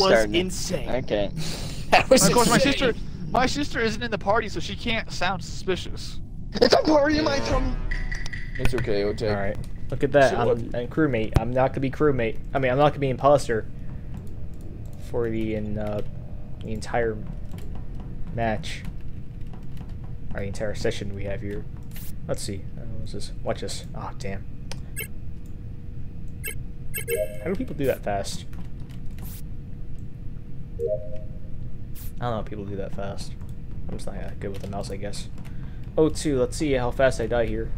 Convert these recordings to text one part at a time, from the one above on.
was starting insane. Okay. That was of course, my sister, my sister isn't in the party, so she can't sound suspicious. It's a party in my tummy. It's okay, OJ. All right. Look at that. So I'm what- and crewmate. I'm not gonna be crewmate. I mean, I'm not gonna be imposter for the in uh, the entire match. Or the entire session we have here. Let's see. Uh, what's this? Watch this. Oh damn. How do people do that fast? I don't know how people do that fast. I'm just not that good with the mouse, I guess. Oh, two. Let's see how fast I die here.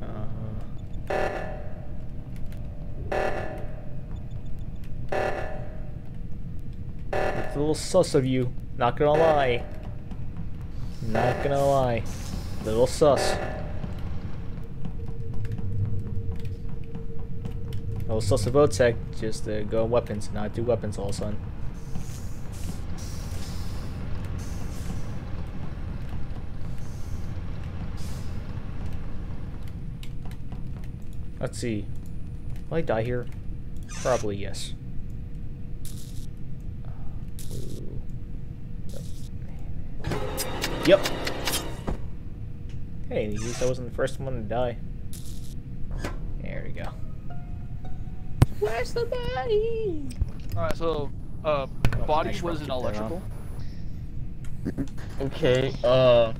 Uh, It's a little sus of you. Not gonna lie. Not gonna lie. Little sus. little sus of Votech. Just uh, go on weapons, not do weapons all of a sudden. Let's see. Will I die here? Probably yes. Yep. Hey, at least I wasn't the first one to die. There we go. Where's the body? All right, so uh, body I was keep an electrical. Okay, uh.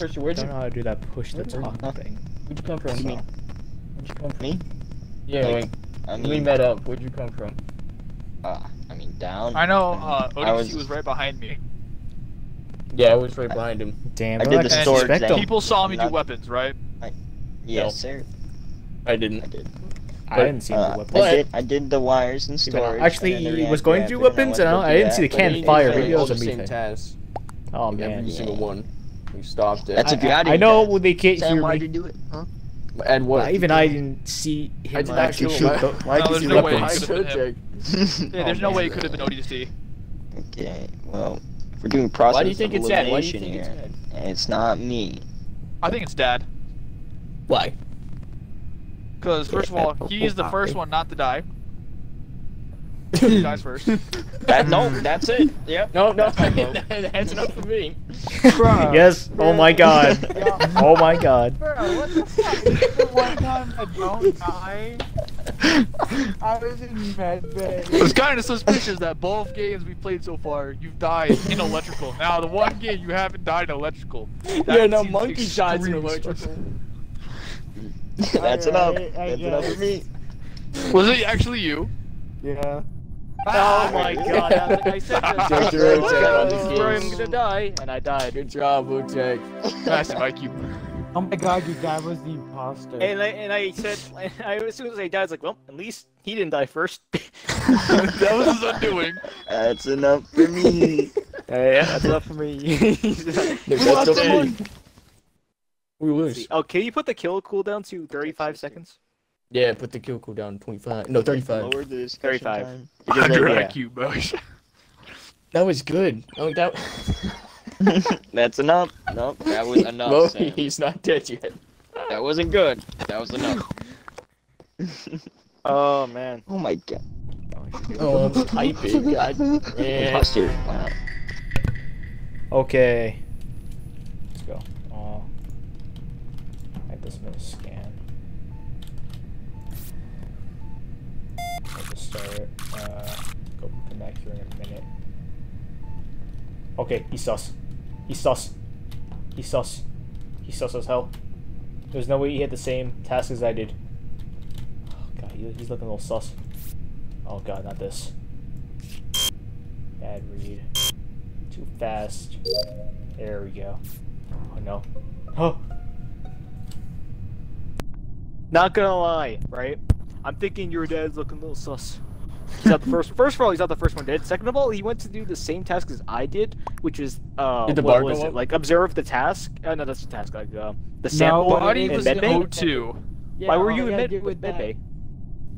First, I where'd you, don't know how to do that push the Where'd you- talk thing. where'd you come from? You mean- Where'd you come from? Me? Yeah, Like, like, I when we met up, where'd you come from? uh, I mean, down. I know uh, ODC was... was- right behind me. Yeah, I was right behind him. Damn, I did the And storage thing. People saw me do weapons, right? Yes, No. sir. I I didn't. did. I didn't see Uh, the weapons. I did. I did the wires and Even- storage. actually, and he was going to do after, and weapons, and to I didn't do see the that, can but fire. Maybe it was the a same methane. task. Oh man. Every Yeah. single one. We stopped it. That's if you had I, I know then. they can't Sam, hear why'd me. you do it? Huh? And what? Uh, even I didn't see him I did not actually shoot. the- Why'd No, you there's do no way it weapons? could've been him. Yeah, there's Oh, no way it could have been ODST. Okay, well, we're doing process Why do you think it's Ed? Why do you think here. Ed? And it's not me. I think it's Dad. Why? Because first of all, he's the first one not to die. He dies first. That no, that's it. Yep. No, no, That's my that's enough for me. Bruh. yes. Oh my god. Yeah. Oh my god. Bro, what the fuck? the one time I don't die, I was in med bay. It's kind of suspicious that both games we played so far, you've died in electrical. Now, the one game you haven't died in electrical. that yeah, no, monkey dies in extremely electrical. that's I- enough. I- I That's enough for me. Was it actually you? Yeah. Oh my god. I, was like, I said this. Don't you This on is where I'm gonna die, and I died. Good job, Utek. Massive IQ. Oh my god, your dad was the imposter. And I and I said, I, as soon as I died, I was like, well, at least he didn't die first. that was his undoing. That's enough for me. yeah, that's enough for me. That's lost the it. one. We lose. oh, can you put the kill cooldown to 35 seconds? Yeah, put the kill cooldown 25. No, 35. Lower the 35. time. Because, 100 like, yeah. IQ, Bush. That was good. Oh, that. That's enough. Nope, that was enough. Well, Sam. he's not dead yet. That wasn't good. That was enough. Oh man. oh my god. Oh, I'm typing. God. Yeah. Imposter. Wow. Okay. Let's go. Oh. I just made a scan. I'll just start it. Uh, Uh, go come back here in a minute. Okay, he's sus. He's sus. He's sus. He's sus as hell. There's no way he had the same task as I did. Oh god, he, he's looking a little sus. Oh god, not this. Bad read. Too fast. There we go. Oh no. Oh. Not gonna lie, right? I'm thinking your dad's looking a little sus. He's not the first. First of all, he's not the first one dead. Second of all, he went to do the same task as I did, which is uh, Did the what was it? up? Like observe the task. Uh, no, that's the task. Like uh, the sample but Body in was in medbay. O2. Yeah, Why were you in med with that- medbay?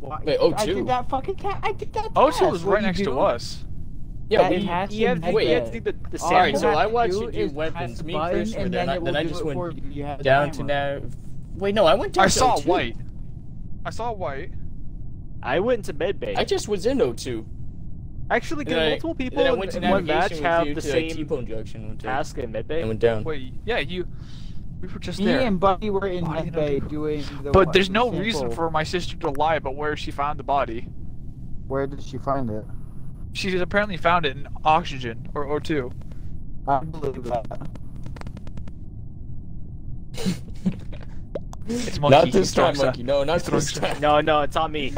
Why- Wait, oh, I did that fucking cat. I did that. O2 task. was right you next to us. Yeah, we, it has you, to have, make you have to do the, the All sample. you so I watched you do is weapons. Me the and Chris were there, then and I- then I just went for you. You have the down to now. Wait, no, I went down I saw white. I saw white. I went to medbay. I just was in O2. Actually, Then can I- multiple people then I in, went to in one match have the to, like, same Junction one time. task in and medbay? went down. Wait, yeah, you. We were just Me there. and Buddy were in Why did I Medbay doing the. But one- there's the no reason for my sister to lie about where she found the body. Where did she find it? She apparently found it in oxygen or O2. I believe that. It's monkey. Not this time, monkey. No, not this time. No, no, it's on me.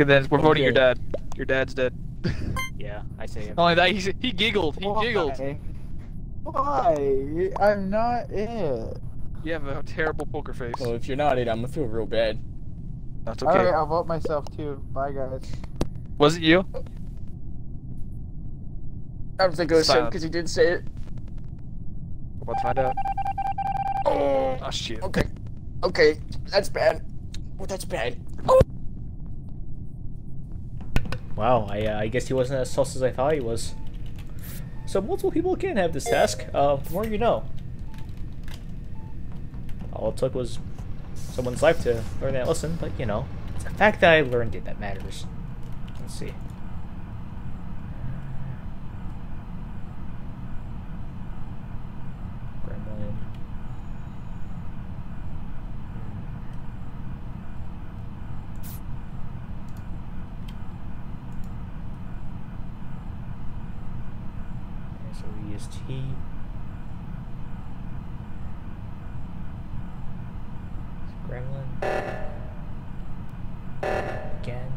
Okay, then we're voting your dad. Your dad's dead. Yeah, I say him. Only that, he he giggled. He giggled. Why? Why? I'm not it. You have a terrible poker face. Well, if you're not it, I'm gonna feel real bad. That's okay. Alright, I'll vote myself too. Bye, guys. Was it you? I don't think it was him because he didn't say it. We're about to find out. Oh, Oh shit. okay. Okay, that's bad. Oh, that's bad. Wow, I, uh, I guess he wasn't as sus as I thought he was. So multiple people can have this task. Uh, the more you know. All it took was someone's life to learn that lesson, but you know, it's the fact that I learned it that matters. Let's see. Gremlin. Okay, so we use T. Gremlin. Again.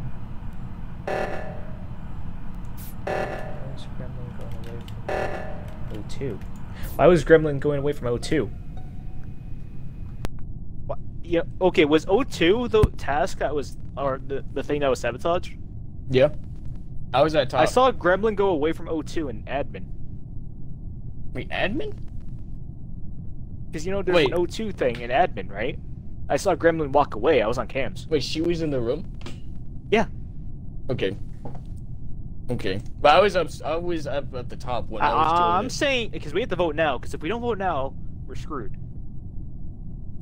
Why was Gremlin going away from O2? Why was Gremlin going away from O2? What? Yeah. Okay. Was O2 the task that was, or the the thing that was sabotage? Yeah. I was at top. I saw Gremlin go away from O2 in admin. Wait, admin? Because you know there's Wait. an O2 thing in admin, right? I saw Gremlin walk away. I was on cams. Wait, she was in the room? Yeah. Okay. Okay. But I was up. I was up at the top when I, was I, doing I'm it. saying because we have to vote now. Because if we don't vote now, we're screwed.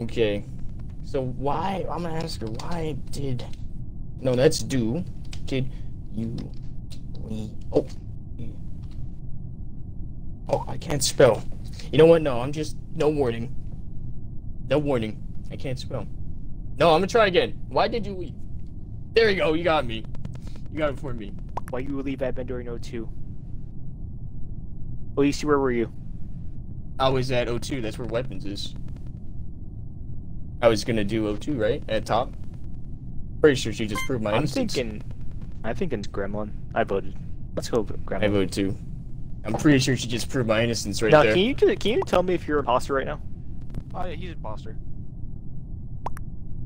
Okay. So why? I'm gonna ask her. Why did? No, that's do. Did you? We. Oh. Oh, I can't spell. You know what? No, I'm just no warning. No warning. I can't spell. No, I'm gonna try again. Why did you leave? There you go. You got me. You got it for me. Why you leave admin during O2? Well, you see, where were you? I was at O2. That's where weapons is. I was gonna do O2 right at top. Pretty sure she just proved my I'm innocence. thinking. I'm thinking it's Gremlin. I voted. Let's go Gremlin. I voted too. I'm pretty sure she just proved my innocence right now, there. can you can you tell me if you're an imposter right now? Oh yeah, he's an imposter.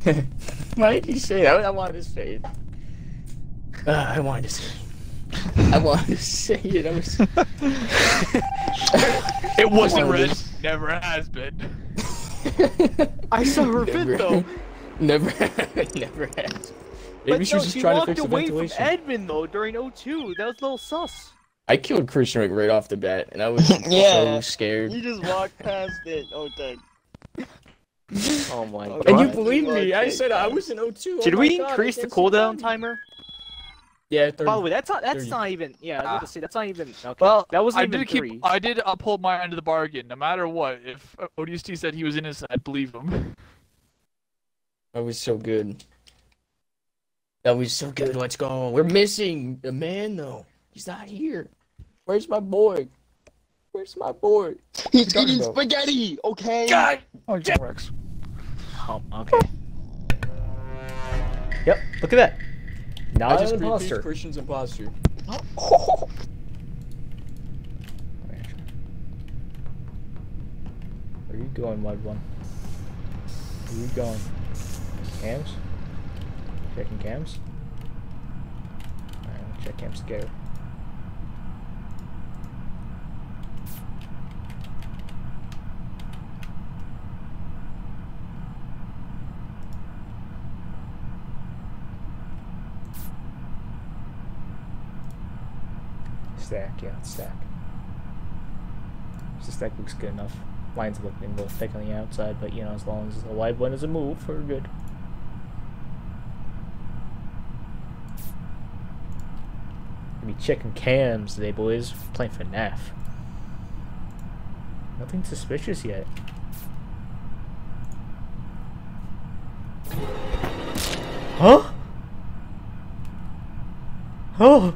Why did you say that? I wanted to say it. Uh, I wanted to say it. I wanted to say it. I was. It wasn't red. to- Never has been. I saw her fit, though. Never, never has. Maybe but she no, was just she trying to walked fix the away from ventilation. admin though during O2. That was a little sus. I killed Christian Rick right off the bat, and I was Yeah. so scared. You just walked past it. Oh, dang. Oh my god. And you believe me? I said I was in O2. Should oh we God, increase the can't cooldown timer? Yeah, 30. By the way, that's not that's 30. not even yeah. I was Ah. about to say that's not even okay. Well, that wasn't I even did keep. I did uphold my end of the bargain. No matter what, if uh, ODST said he was innocent, I'd believe him. That was so good. That was so good. Let's go. We're missing a man though. He's not here. Where's my boy? Where's my boy? He's eating about- spaghetti. Okay. God. Oh, John Rex. Oh, okay. Yep, look at that. I just an proved imposter. Christian's imposter. Where are you going, Mud One? Where are you going? Cams? Checking cams? Alright, check cams together. Stack, yeah, stack. So stack looks good enough. Lines looking a little thick on the outside, but you know, as long as the wide one doesn't move, we're good. Gonna be checking cams today, boys. Playing FNAF. Nothing suspicious yet. Huh? Oh!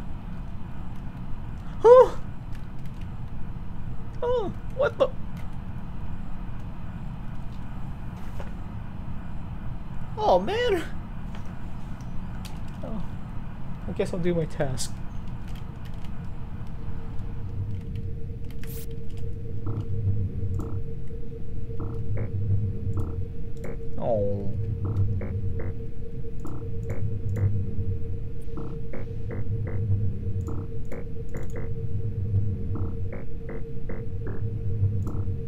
Oh! What the? Oh man! Oh. I guess I'll do my task. Oh.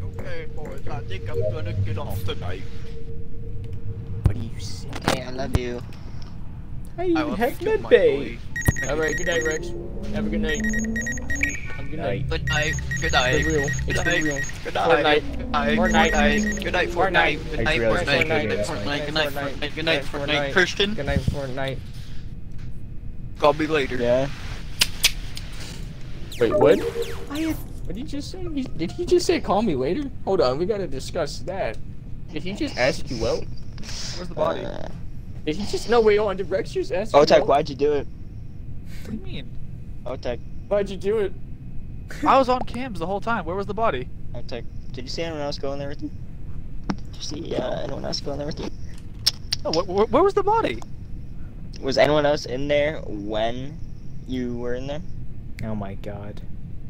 Okay, boys, I think I'm gonna get off tonight. What you say? Hey, I love you. Hey, I love heck you, mid my bay. Alright, good night, Rex. Have a good night. Have a good night. Good night. Good For night. real. It's Good for night. real. Good Fortnite. night. Good night. Fortnite. Good night. Good night. Fortnite. Fortnite. Good I night. realized Fortnite. I Good night. couldn't Fortnite. Good night. Fortnite. Good night. Fortnite. Fortnite. Christian, Good night, Fortnite. call me later. Yeah. Wait, what? What did he just say? He- Did he just say call me later? Hold on, we gotta discuss that. Did he just ask you out? Where's the body? Uh, Did he just no wait on? Did Rex just ask you Otek, why'd you do it? What do you mean? Otek, Why'd you do it? I was on cams the whole time. Where was the body? Otek, did you see anyone else go in there with you? Did you see uh, anyone else go in there with you? No, wh- wh- where was the body? Was anyone else in there when you were in there? Oh my god.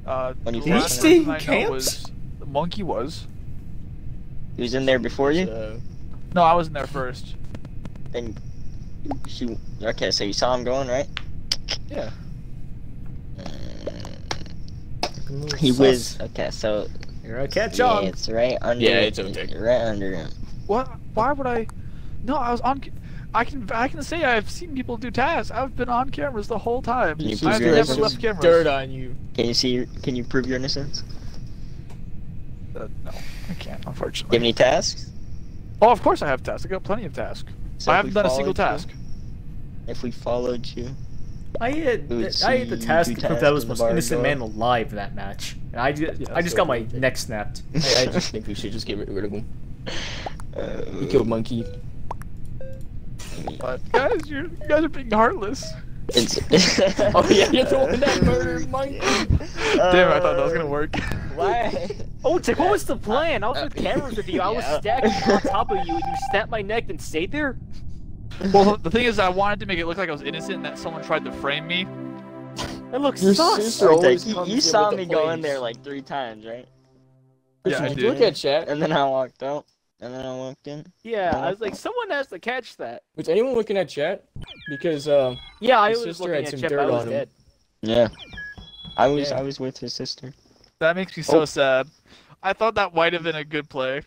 Uh, When you the first last stay in person I camps? was the monkey was. He was in there before you? Uh, No, I wasn't there first. Then she. Okay, so you saw him going, right? Yeah. Mm, He was okay. So You're gonna catch yeah, on. it's right under. Yeah, it's Otek. Right under him. What? Why would I? No, I was on. I can I can say I've seen people do tasks. I've been on cameras the whole time. You I've prove your never innocence? left cameras. dirt on you. Can you see? Can you prove your innocence? Uh, no, I can't. Do you Unfortunately. have any tasks? Oh, of course I have tasks. I got plenty of tasks. So I haven't done a single followed you- task. If we followed you, I had We I had the see task to prove that I was in the the most innocent door. man alive in that match, and I just, Yeah, I just so got my good. neck snapped. I, I just think we should just get rid of him. uh, We killed Monkey. But guys, you're, you guys are being heartless. Oh yeah, you're the one that murdered Monkey. Damn, I thought that was gonna work. Why? Oh, Tick, what was the plan? I was with cameras with you. I was Yeah. stacking on top of you, and you snapped my neck and stayed there. well, the thing is, I wanted to make it look like I was innocent and that someone tried to frame me. That looks Your sus. sister Like, always you, comes you saw with me the go in there like three times, right? Yeah, I Look did. at chat. And then I walked out. And then I walked in. Yeah, I was like, someone has to catch that. Was anyone looking at chat? Because uh, Yeah, I was sister looking had at some Chip. dirt I was on him. dead. Yeah. I was Yeah. I was with his sister. That makes me so Oh. sad. I thought that might have been a good play.